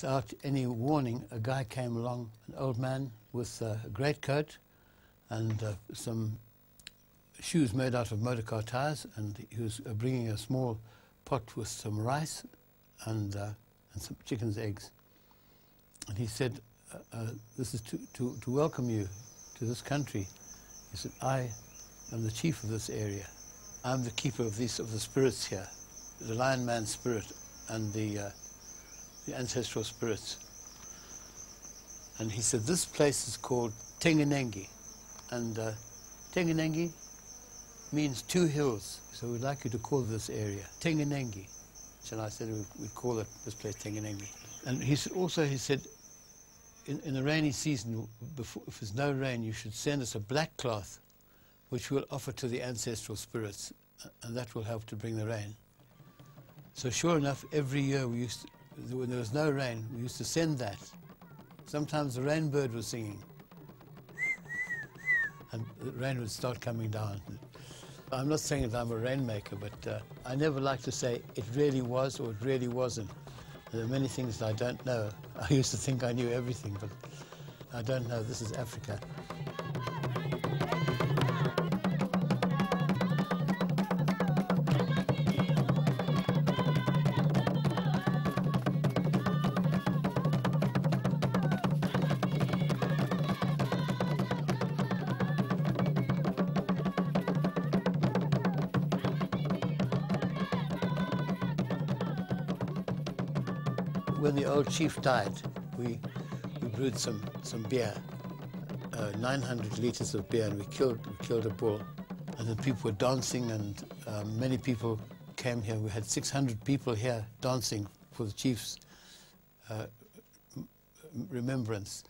Without any warning, a guy came along, an old man with a great coat and uh, some shoes made out of motor car tires, and he was uh, bringing a small pot with some rice and, uh, and some chicken's eggs. And he said, uh, uh, this is to, to, to welcome you to this country. He said, I am the chief of this area. I'm the keeper of, these, of the spirits here, the lion man spirit and the uh, the ancestral spirits. And he said, this place is called Tengenenge. And uh, means two hills. So we'd like you to call this area Tengenenge. So I said we'd call it this place Tengenenge. And he said, also he said, in, in the rainy season, before, if there's no rain, you should send us a black cloth, which we'll offer to the ancestral spirits, and that will help to bring the rain. So sure enough, every year we used to, when there was no rain, we used to send that. Sometimes the rainbird was singing, and the rain would start coming down. I'm not saying that I'm a rainmaker, but uh, I never like to say it really was or it really wasn't. There are many things that I don't know. I used to think I knew everything, but I don't know. This is Africa. When the old chief died, we, we brewed some, some beer, uh, 900 liters of beer, and we killed, we killed a bull. And then people were dancing, and um, many people came here. We had 600 people here dancing for the chief's uh, remembrance.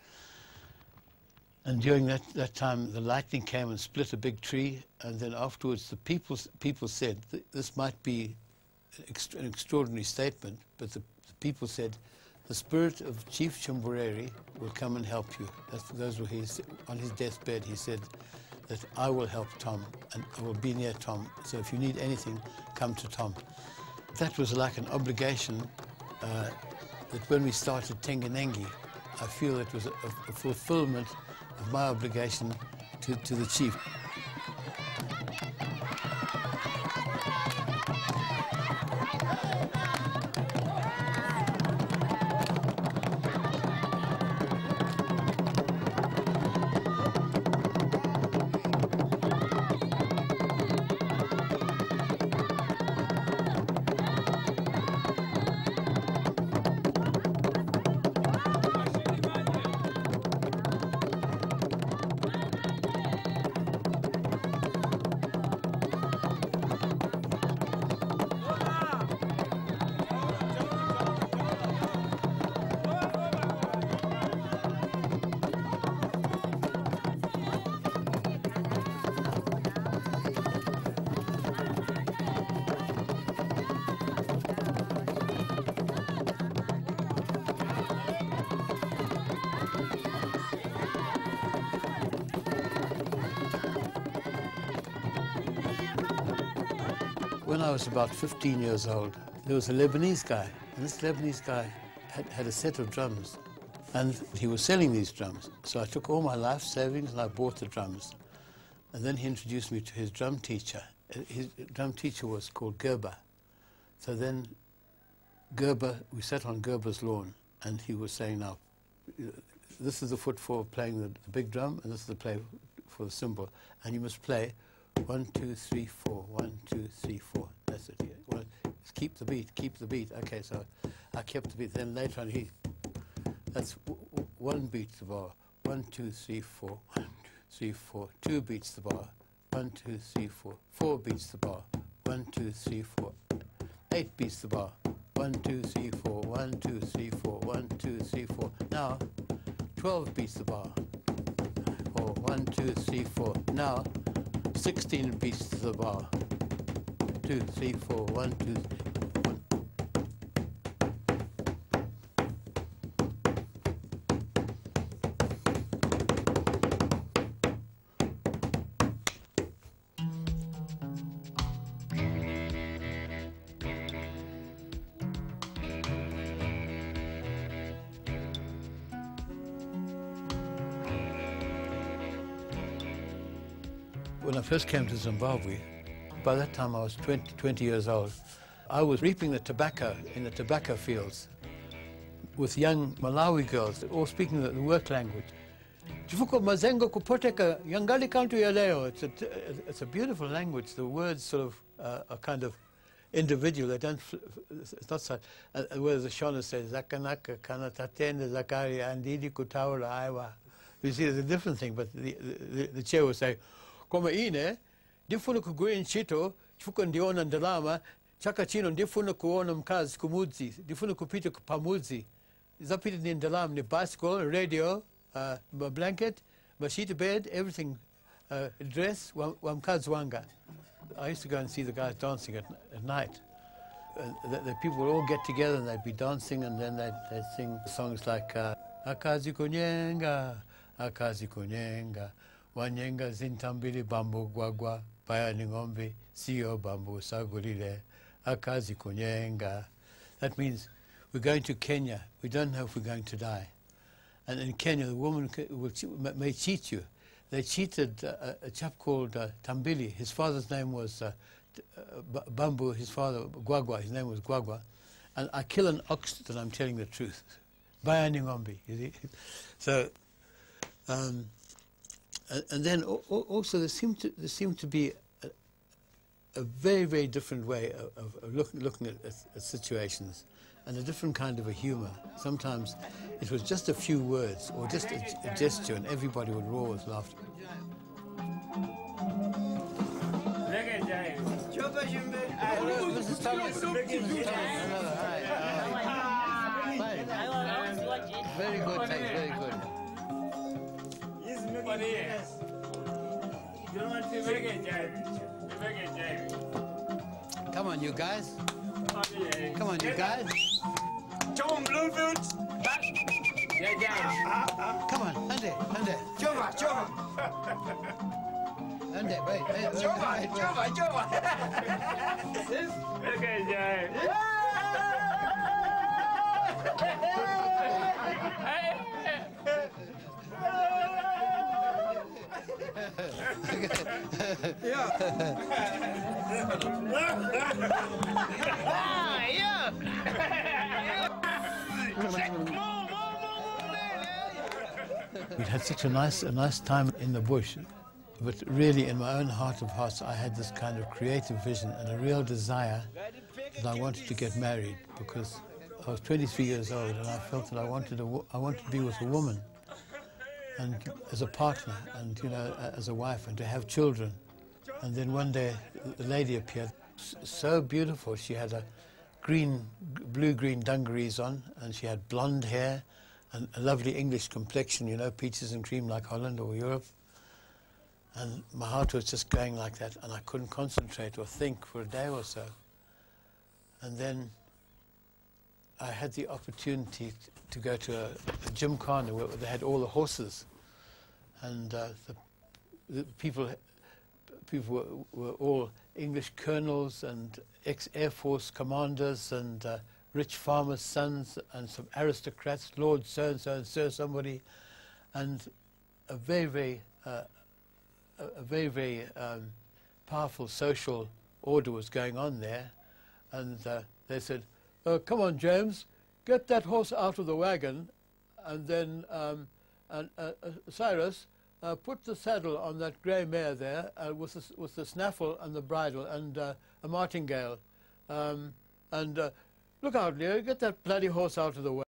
And during that, that time, the lightning came and split a big tree, and then afterwards, the people, people said, this might be an extraordinary statement, but the people said, the spirit of Chief Chimboreri will come and help you. That's, those were his, on his deathbed, he said that I will help Tom and I will be near Tom. So if you need anything, come to Tom. That was like an obligation uh, that when we started Tengenenge, I feel it was a, a fulfillment of my obligation to, to the chief. When I was about 15 years old, there was a Lebanese guy, and this Lebanese guy had, had a set of drums, and he was selling these drums. So I took all my life savings and I bought the drums. And then he introduced me to his drum teacher. Uh, his drum teacher was called Gerber. So then Gerber, we sat on Gerber's lawn, and he was saying, now, this is the foot for playing the, the big drum, and this is the play for the cymbal. And you must play one, two, three, four. One, two, three, four. That's it. Well, keep the beat. Keep the beat. Okay, so I kept the beat. Then later on, he. That's one beat the bar. One, two, three, four. One, two, three, four. Two beats the bar. One, two, three, four. Four beats the bar. One, two, three, four. Eight beats the bar. One, two, three, four. One, two, three, four. One, two, three, four. Now, twelve beats the bar. Four. One, two, three, four. Now. 16 beats to the bar. Two, three, four, one, two, when I first came to Zimbabwe, by that time I was 20, 20 years old, I was reaping the tobacco in the tobacco fields with young Malawi girls, all speaking the, work language. It's a, it's a beautiful language. The words sort of uh, are kind of individual. They don't. It's not so. Uh, whereas the Shona says zakanaka kana tatende zakari andidi kutaula aiwa. You see, it's a different thing. But the the, the chair will say, "Koma ine, ndifuna kugua nchito, chifuko ndiona ndalama, chaka chino ndifuna kuona mkazi kumudzi, ndifuna kupita pamudzi." Zapita ni ndalama ni bicycle, radio, uh, my blanket, my sheet bed, everything, uh, dress, wamkazwanga. I used to go and see the guys dancing at, at night. Uh, the, the, people would all get together and they'd be dancing and then they'd, they'd sing songs like uh, Akazi kunyenga, Akazi kunyenga, Wanyenga zintambili bambu gwagwa, Paya ningombe, Sio bambu sagulile, Akazi kunyenga. That means we're going to Kenya. We don't know if we're going to die. And in Kenya, the woman may cheat you. They cheated uh, a chap called uh, Tambili. His father's name was uh, uh Bambu, his father, Gwagwa. His name was Gwagwa. And I kill an ox that I'm telling the truth. Bayani you see. So, um, and, and, then also there seemed to, there seemed to be a, a very, very different way of, of looking, looking at, at, at situations and a different kind of a humor. Sometimes it was just a few words or just a, a gesture and everybody would roar with laughter. Very good, very good. Come on, you guys. Come on, you guys. John Blomefield. Yeah, yeah. Come on, Andy, Andy. Jova, Jova. Andy, wait. wait Jova, wait, wait. Jova, Jova. Okay, Jay. Ah, yeah. We had such a nice, a nice time in the bush. But really, in my own heart of hearts, I had this kind of creative vision and a real desire that I wanted to get married because I was 23 years old and I felt that I wanted, a, I wanted to be with a woman and as a partner and, you know, as a wife and to have children. And then one day, the lady appeared, so beautiful. She had a green, blue-green dungarees on, and she had blonde hair and a lovely English complexion, you know, peaches and cream like Holland or Europe. And my heart was just going like that, and I couldn't concentrate or think for a day or so. And then I had the opportunity to go to a, a gymkhana where they had all the horses, and uh, the, the, people people were, were, all English colonels and ex-Air Force commanders and uh, rich farmers' sons and some aristocrats, Lord so-and-so and Sir somebody, and a very, very, uh, a, very, very um, powerful social order was going on there. And uh, they said, oh, come on, James, get that horse out of the wagon, and then um, and, uh, uh, Cyrus, uh, put the saddle on that grey mare there uh, with, the, with the snaffle and the bridle and uh, a martingale. Um, and uh, look out, Leo, get that bloody horse out of the way.